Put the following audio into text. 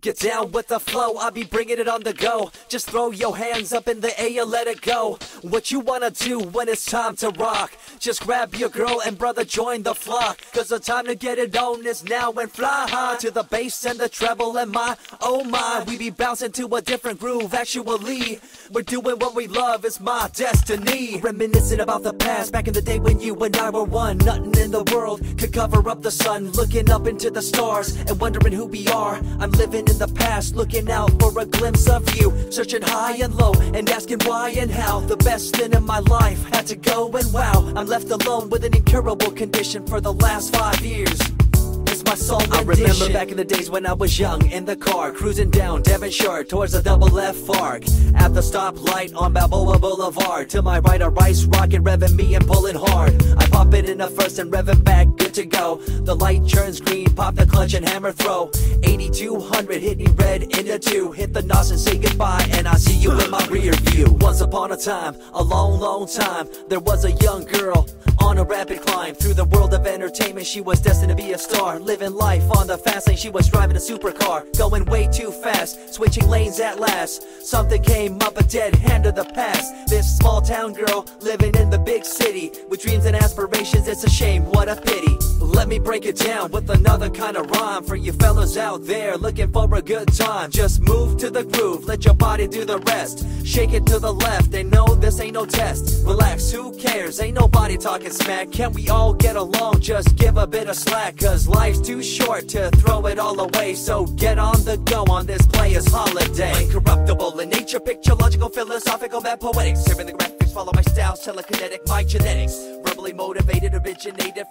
Get down with the flow, I'll be bringing it on the go. Just throw your hands up in the air, let it go. What you wanna do when it's time to rock? Just grab your girl and brother, join the flock. Cause the time to get it on is now and fly high to the bass and the treble and my, oh my. We be bouncing to a different groove, actually. We're doing what we love, it's my destiny. Reminiscing about the past, back in the day when you and I were one. Nothing in the world could cover up the sun. Looking up into the stars and wondering who we are. I'm living in the past, looking out for a glimpse of you. Searching high and low and asking why and how. The best thing in my life had to go and wow. I'm left alone with an incurable condition for the last five years. My soul I remember back in the days when I was young in the car, cruising down Devonshire towards the double F arc. At the stoplight on Balboa Boulevard. To my right, a rice rocket revving me and pulling hard. I in the first and rev it back, good to go. The light turns green, pop the clutch and hammer throw. 8200 hitting red into two. Hit the nos and say goodbye, and I see you in my rear view. Once upon a time, a long, long time, there was a young girl a rapid climb through the world of entertainment. She was destined to be a star, living life on the fast lane. She was driving a supercar, going way too fast, switching lanes at last. Something came up, a dead hand of the past. This small town girl living in the big city with dreams and aspirations. It's a shame, what a pity. Let me break it down with another kind of rhyme for you fellas out there looking for a good time. Just move to the groove, let your body do the rest. Shake it to the left, and no, this ain't no test. Relax, who cares? Ain't nobody talking smack. Can't we all get along? Just give a bit of slack, cause life's too short to throw it all away. So get on the go on this player's holiday. Incorruptible in nature, picture, logical, philosophical, mad poetics. Serving the graphics, follow my style, telekinetic, my genetics. Verbally motivated, originated